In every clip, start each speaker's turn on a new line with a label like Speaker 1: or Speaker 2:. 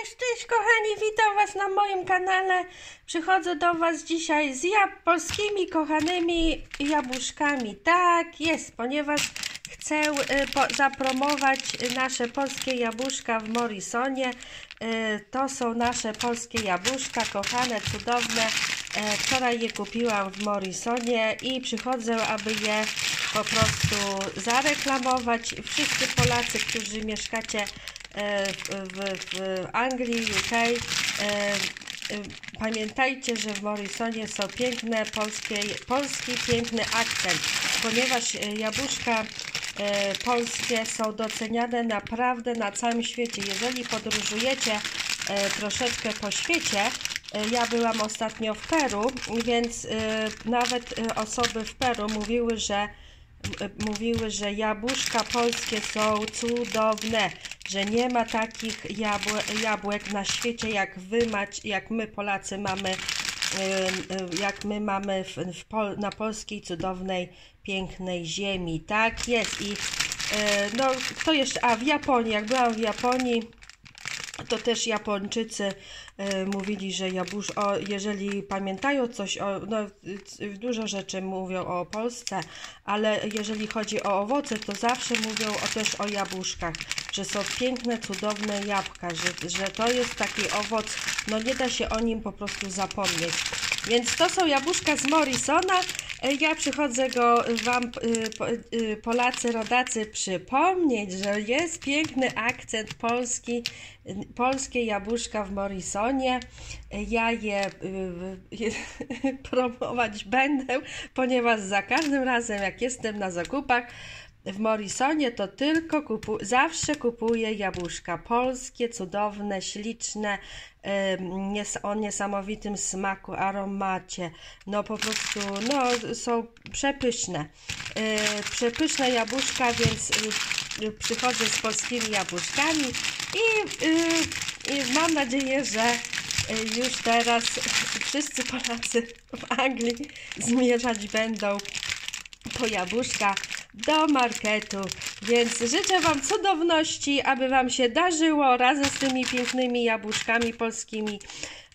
Speaker 1: Cześć, cześć kochani, witam was na moim kanale. Przychodzę do was dzisiaj z polskimi kochanymi jabłuszkami. Tak jest, ponieważ chcę y, zapromować nasze polskie jabłuszka w Morrisonie. Y, to są nasze polskie jabłuszka, kochane, cudowne. Y, wczoraj je kupiłam w Morrisonie i przychodzę, aby je po prostu zareklamować. Wszyscy Polacy, którzy mieszkacie w, w, w Anglii, UK, e, e, pamiętajcie, że w Morrisonie są piękne polskie, polski piękny akcent, ponieważ e, jabłuszka e, polskie są doceniane naprawdę na całym świecie. Jeżeli podróżujecie e, troszeczkę po świecie, e, ja byłam ostatnio w Peru, więc e, nawet e, osoby w Peru mówiły, że mówiły, że jabłuszka polskie są cudowne, że nie ma takich jabłek, jabłek na świecie jak wy jak my Polacy mamy, y, jak my mamy w, w Pol, na polskiej cudownej, pięknej ziemi. Tak jest i y, no kto jeszcze, a w Japonii, jak byłam w Japonii, to też Japończycy e, mówili, że jabłusz, o, jeżeli pamiętają coś, o, no, dużo rzeczy mówią o Polsce, ale jeżeli chodzi o owoce, to zawsze mówią o, też o jabłuszkach, że są piękne, cudowne jabłka, że, że to jest taki owoc, no nie da się o nim po prostu zapomnieć. Więc to są jabłuszka z Morrisona. Ja przychodzę go Wam, y, y, Polacy, rodacy, przypomnieć, że jest piękny akcent polski, y, polskie jabłuszka w Morrisonie. E, Ja je y, promować będę, ponieważ za każdym razem, jak jestem na zakupach, w Morrisonie to tylko kupu zawsze kupuję jabłuszka polskie, cudowne, śliczne, nies o niesamowitym smaku, aromacie. No po prostu, no są przepyszne. E, przepyszne jabłuszka, więc y, y, przychodzę z polskimi jabłuszkami i, y, i mam nadzieję, że y, już teraz wszyscy Polacy w Anglii zmierzać będą po jabłuszka do marketu. Więc życzę Wam cudowności, aby Wam się darzyło razem z tymi pięknymi jabłuszkami polskimi.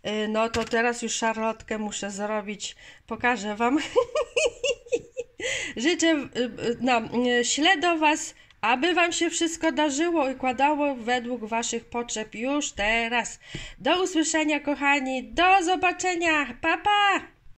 Speaker 1: Y, No to teraz już szarlotkę muszę zrobić. Pokażę Wam. Życzę, y, y, no, ślę do Was, aby Wam się wszystko darzyło i kładało według Waszych potrzeb już teraz. Do usłyszenia, kochani. Do zobaczenia. Pa, pa!